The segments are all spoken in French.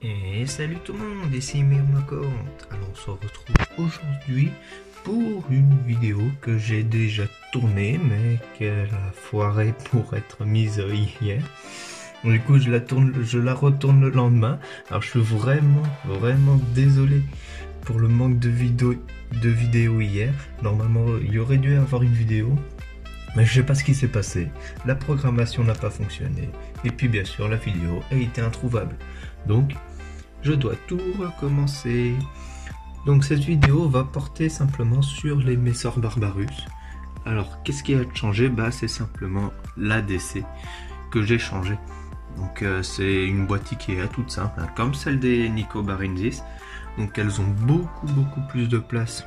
Et salut tout le monde, ici Mirmacont. Alors on se retrouve aujourd'hui pour une vidéo que j'ai déjà tournée mais qu'elle a foiré pour être mise hier. Du coup je la retourne le lendemain. Alors je suis vraiment vraiment désolé pour le manque de vidéo de vidéo hier. Normalement il y aurait dû avoir une vidéo. Mais je sais pas ce qui s'est passé, la programmation n'a pas fonctionné, et puis bien sûr la vidéo a été introuvable. Donc je dois tout recommencer. Donc cette vidéo va porter simplement sur les Messors Barbarus. Alors qu'est-ce qui a changé? Bah c'est simplement l'ADC que j'ai changé. Donc euh, c'est une boîte Ikea toute simple, hein, comme celle des Nico Barinzis. Donc elles ont beaucoup beaucoup plus de place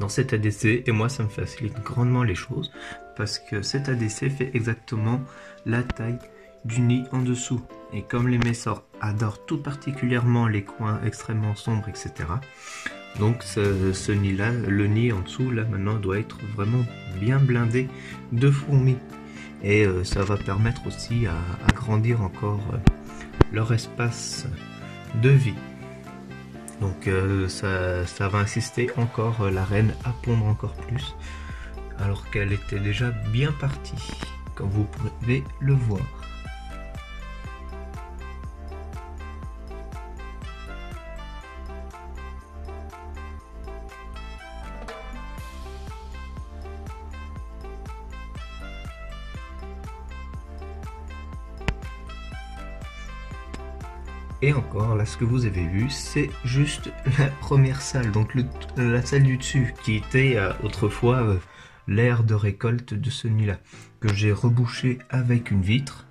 dans cette ADC et moi ça me facilite grandement les choses parce que cette ADC fait exactement la taille du nid en dessous. Et comme les Messors adorent tout particulièrement les coins extrêmement sombres, etc. Donc ce, nid-là, le nid en dessous, là maintenant, doit être vraiment bien blindé de fourmis. Et euh, ça va permettre aussi à agrandir encore euh, leur espace de vie. Donc euh, ça, ça, va insister encore la reine à pondre encore plus, alors qu'elle était déjà bien partie, comme vous pouvez le voir. Et encore, là, ce que vous avez vu, c'est juste la première salle, donc la salle du dessus, qui était euh, autrefois euh, l'aire de récolte de ce nid-là, que j'ai rebouché avec une vitre,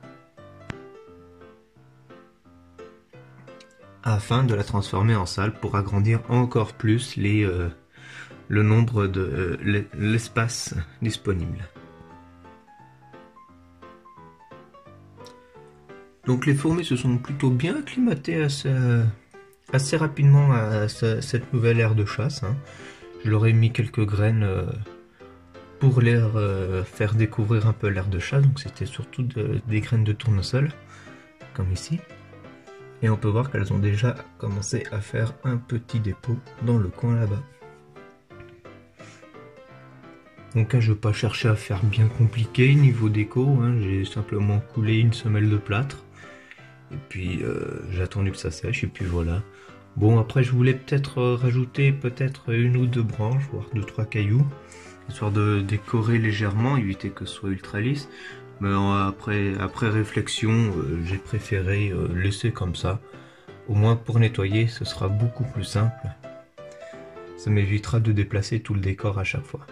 afin de la transformer en salle pour agrandir encore plus euh, le nombre de l'espace disponible. Donc les fourmis se sont plutôt bien acclimatées assez, rapidement à cette nouvelle aire de chasse. Hein. Je leur ai mis quelques graines euh, pour leur euh, faire découvrir un peu l'air de chasse. Donc c'était surtout des graines de tournesol, comme ici. Et on peut voir qu'elles ont déjà commencé à faire un petit dépôt dans le coin là-bas. Donc je ne vais pas chercher à faire bien compliqué niveau déco, hein. j'ai simplement coulé une semelle de plâtre et puis euh, j'ai attendu que ça sèche et puis voilà. Bon après je voulais peut-être euh, rajouter peut-être une ou deux branches, voire deux trois cailloux, histoire de décorer légèrement, éviter que ce soit ultra lisse. Mais après, après réflexion, euh, j'ai préféré laisser comme ça. Au moins pour nettoyer, ce sera beaucoup plus simple. Ça m'évitera de déplacer tout le décor à chaque fois.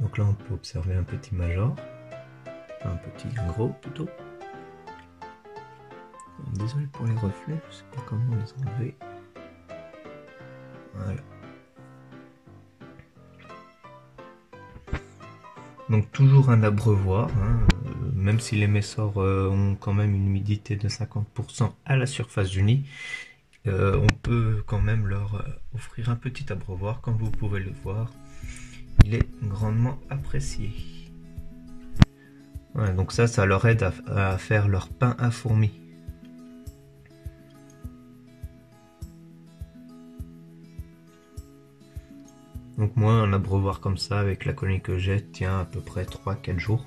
Donc là on peut observer un petit major petit, gros plutôt. Désolé pour les reflets, je sais pas comment les enlever. Voilà. Donc toujours un abreuvoir, hein, euh, même si les messors euh, ont quand même une humidité de 50% à la surface du nid, euh, on peut quand même leur offrir un petit abreuvoir, comme vous pouvez le voir. Il est grandement apprécié donc ça, ça leur aide à, faire leur pain à fourmis. Donc moi, un abreuvoir comme ça, avec la colonie que j'ai, tient à peu près 3-4 jours.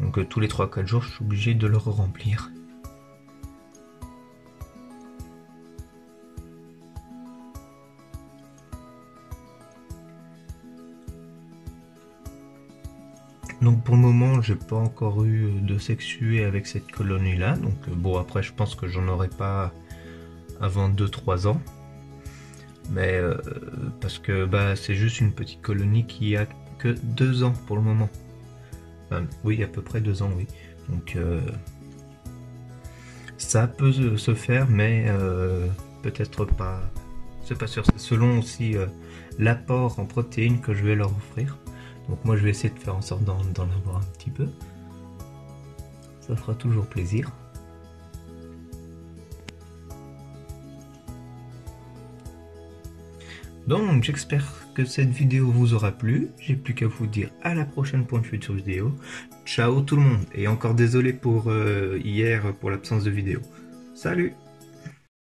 Donc euh, tous les 3-4 jours, je suis obligé de le remplir. Donc pour le moment, j'ai pas encore eu de sexuer avec cette colonie là. Donc euh, bon, après, je pense que j'en aurai pas avant 2-3 ans. Mais euh, parce que bah, c'est juste une petite colonie qui a que 2 ans pour le moment. oui, à peu près 2 ans, oui. Donc euh, ça peut se faire, mais peut-être pas. C'est pas sûr. Selon aussi l'apport en protéines que je vais leur offrir. Donc moi je vais essayer de faire en sorte d'en avoir un petit peu. Ça fera toujours plaisir. Donc j'espère que cette vidéo vous aura plu. J'ai plus qu'à vous dire à la prochaine pour une future vidéo. Ciao tout le monde et encore désolé pour euh, hier pour l'absence de vidéo. Salut